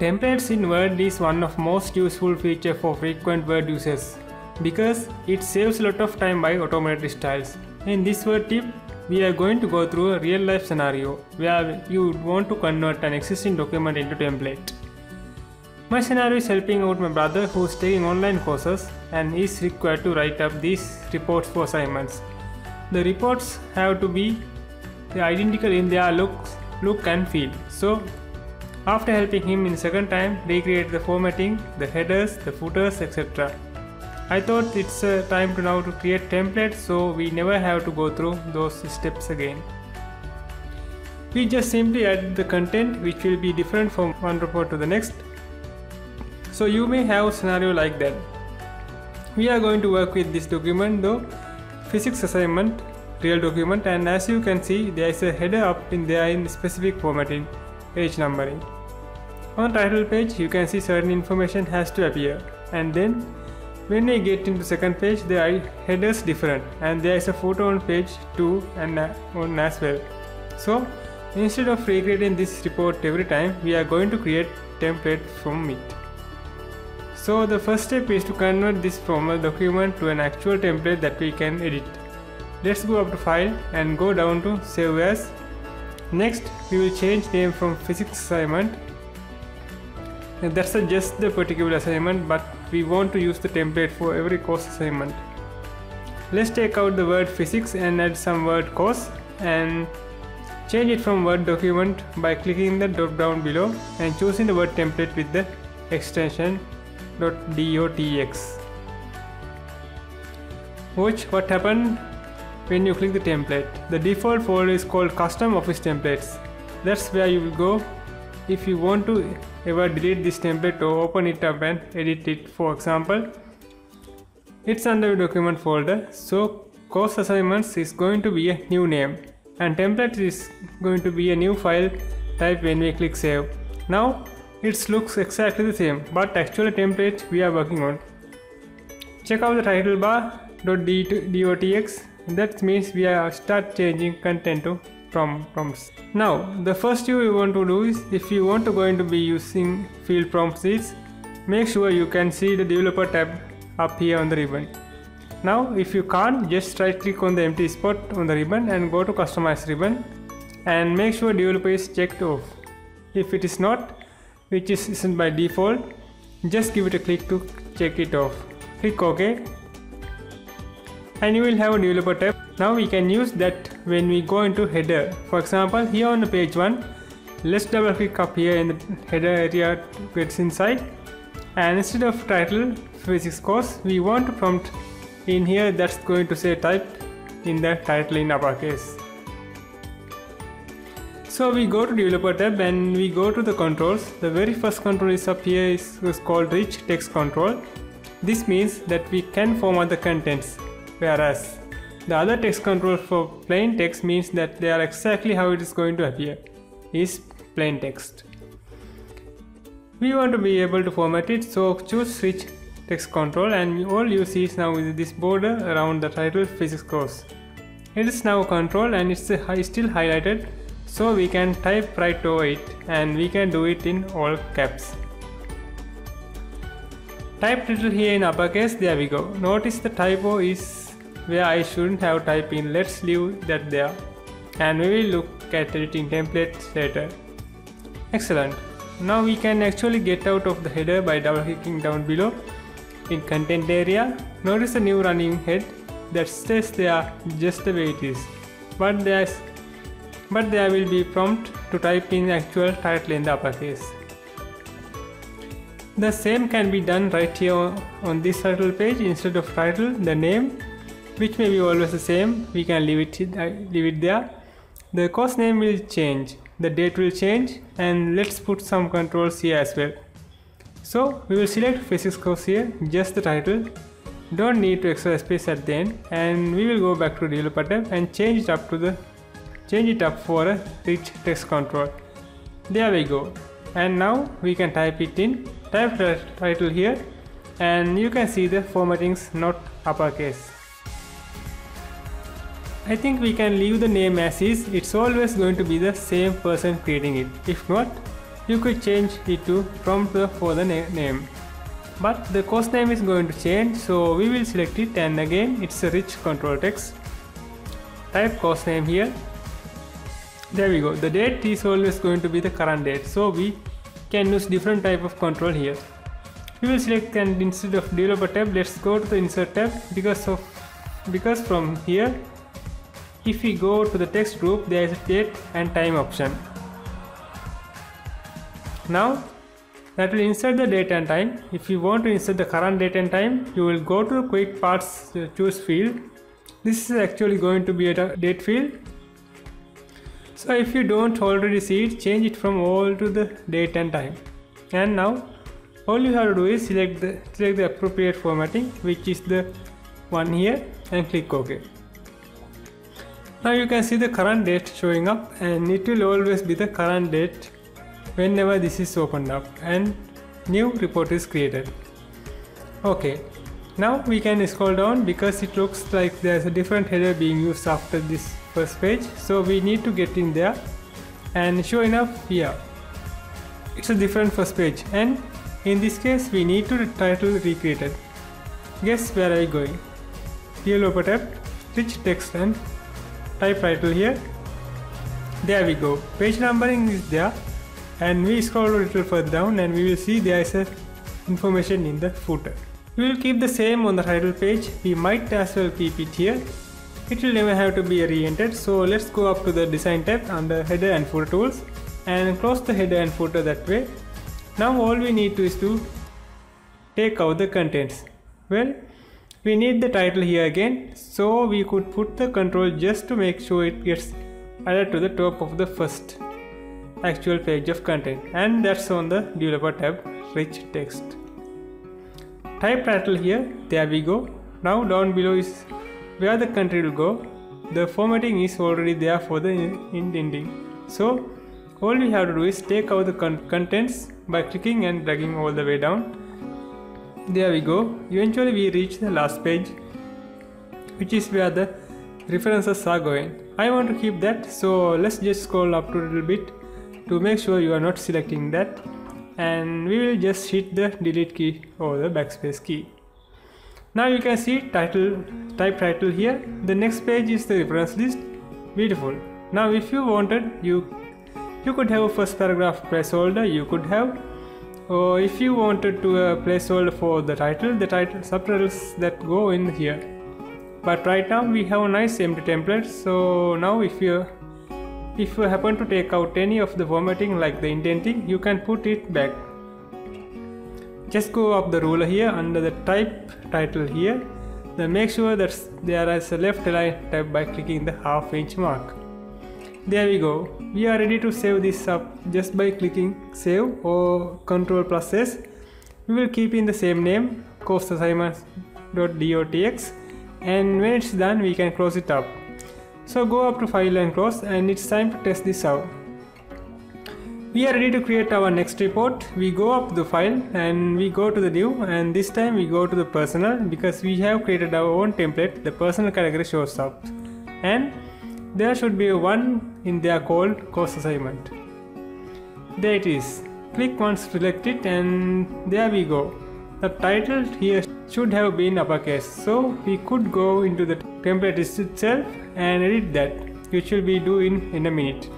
Templates in Word is one of most useful feature for frequent Word users because it saves a lot of time by automated styles. In this Word tip, we are going to go through a real life scenario where you would want to convert an existing document into template. My scenario is helping out my brother who is taking online courses and is required to write up these reports for assignments. The reports have to be identical in their looks, look and feel. So after helping him in second time recreate the formatting, the headers, the footers, etc. I thought it's a time to now to create templates so we never have to go through those steps again. We just simply add the content which will be different from one report to the next. So you may have a scenario like that. We are going to work with this document though physics assignment real document and as you can see there is a header up in there in specific formatting page numbering. On title page you can see certain information has to appear and then when we get into second page the headers different and there is a photo on page 2 and on as well. So instead of recreating this report every time we are going to create template from it. So the first step is to convert this formal document to an actual template that we can edit. Let's go up to file and go down to save as. Next we will change name from physics assignment. And that's just the particular assignment but we want to use the template for every course assignment. Let's take out the word physics and add some word course and change it from word document by clicking the drop down below and choosing the word template with the extension .dotx. Watch what happened when you click the template. The default folder is called custom office templates. That's where you will go if you want to ever delete this template or open it up and edit it for example. It's under the document folder so course assignments is going to be a new name and template is going to be a new file type when we click save. Now it looks exactly the same but actual template we are working on. Check out the title bar .dotx that means we are start changing content to from prompts. Now the first thing you want to do is if you want to going to be using field prompts is make sure you can see the developer tab up here on the ribbon. Now if you can't just right click on the empty spot on the ribbon and go to customize ribbon and make sure developer is checked off. If it is not which is isn't by default just give it a click to check it off. Click OK and you will have a developer tab. Now we can use that when we go into header. For example, here on the page 1, let's double click up here in the header area gets inside and instead of title physics course, we want to prompt in here that's going to say type in the title in uppercase. So we go to developer tab and we go to the controls. The very first control is up here is, is called rich text control. This means that we can format the contents whereas the other text control for plain text means that they are exactly how it is going to appear is plain text. We want to be able to format it so choose rich text control and all you see is now is this border around the title physics course. It is now control and it's still highlighted so we can type right over it and we can do it in all caps. Type title here in uppercase there we go. Notice the typo is where I shouldn't have typed in let's leave that there and we will look at editing templates later. Excellent. Now we can actually get out of the header by double clicking down below in content area. Notice the new running head that stays there just the way it is. But there's but there will be prompt to type in actual title in the uppercase. The same can be done right here on this title page instead of title, the name which may be always the same we can leave it uh, leave it there. The course name will change the date will change and let's put some controls here as well. So we will select physics course here just the title. Don't need to extra space at the end and we will go back to developer tab and change it up to the change it up for a rich text control. There we go. And now we can type it in. Type the title here and you can see the formatting's not uppercase I think we can leave the name as is, it's always going to be the same person creating it. If not, you could change it to prompt for the na name. But the course name is going to change so we will select it and again it's a rich control text. Type course name here. There we go. The date is always going to be the current date so we can use different type of control here. We will select and instead of developer tab let's go to the insert tab because of because from here if we go to the text group there is a date and time option. Now that will insert the date and time. If you want to insert the current date and time you will go to quick parts uh, choose field. This is actually going to be a date field. So if you don't already see it change it from all to the date and time. And now all you have to do is select the select the appropriate formatting which is the one here and click ok now you can see the current date showing up and it will always be the current date whenever this is opened up and new report is created. Okay now we can scroll down because it looks like there's a different header being used after this first page. So we need to get in there and sure enough here. It's a different first page and in this case we need to title recreated guess where are we going? Developer tab rich text and type title here. There we go. Page numbering is there. And we scroll a little further down and we will see there is a information in the footer. We will keep the same on the title page. We might as well keep it here. It will never have to be re-entered. So let's go up to the design tab under header and footer tools and close the header and footer that way. Now all we need to is to take out the contents. Well we need the title here again so we could put the control just to make sure it gets added to the top of the first actual page of content. And that's on the developer tab rich text. Type title here there we go. Now down below is where the country will go. The formatting is already there for the indenting so all we have to do is take out the con contents by clicking and dragging all the way down there we go. Eventually we reach the last page which is where the references are going. I want to keep that so let's just scroll up to a little bit to make sure you are not selecting that. And we will just hit the delete key or the backspace key. Now you can see title type title here. The next page is the reference list. Beautiful. Now if you wanted you you could have a first paragraph placeholder. You could have or if you wanted to uh, placeholder for the title the title subtitles that go in here. But right now we have a nice empty template so now if you if you happen to take out any of the formatting like the indenting you can put it back. Just go up the ruler here under the type title here. Then make sure that there is a left align tab by clicking the half inch mark there we go. We are ready to save this up just by clicking save or control plus s we will keep in the same name course and when it's done we can close it up. So go up to file and close and it's time to test this out. We are ready to create our next report. We go up the file and we go to the new and this time we go to the personal because we have created our own template. The personal category shows up. And there should be one in there called course assignment. There it is. Click once to select it and there we go. The title here should have been uppercase so we could go into the template itself and edit that which will be doing in a minute.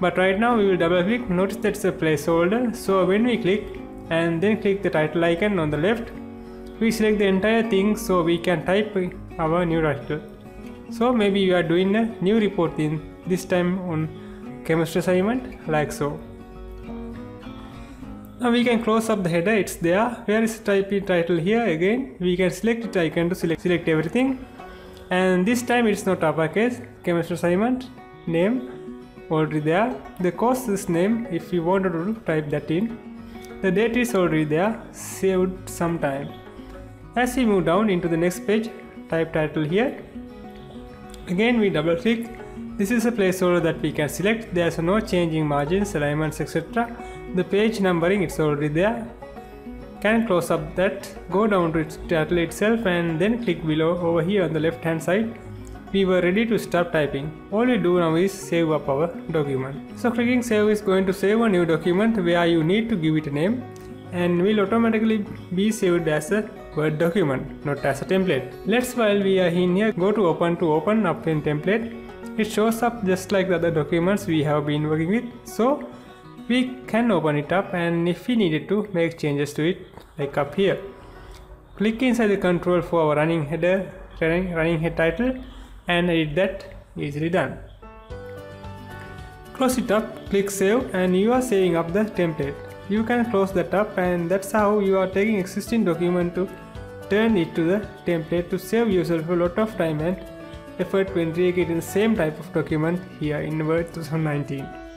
But right now we will double click notice that's a placeholder so when we click and then click the title icon on the left we select the entire thing so we can type our new title so maybe you are doing a new report in this time on chemistry assignment like so. Now we can close up the header. It's there. Where is type in title? Here again. We can select it. Icon to select select everything. And this time it's not uppercase. Chemistry assignment name already there. The course is name. If you wanted to type that in. The date is already there saved sometime. As we move down into the next page type title here Again we double click. This is a placeholder that we can select. There's no changing margins, alignments, etc. The page numbering it's already there. Can close up that, go down to its title itself and then click below over here on the left hand side. we were ready to start typing. All we do now is save up our document. So clicking save is going to save a new document where you need to give it a name and will automatically be saved as a Word document, not as a template. Let's while we are in here, go to open to open up in template. It shows up just like the other documents we have been working with. So we can open it up and if we needed to make changes to it like up here. Click inside the control for our running header, running, running head title and edit that easily done. Close it up, click save and you are saving up the template you can close that up and that's how you are taking existing document to turn it to the template to save yourself a lot of time and effort when creating the same type of document here in Word 2019.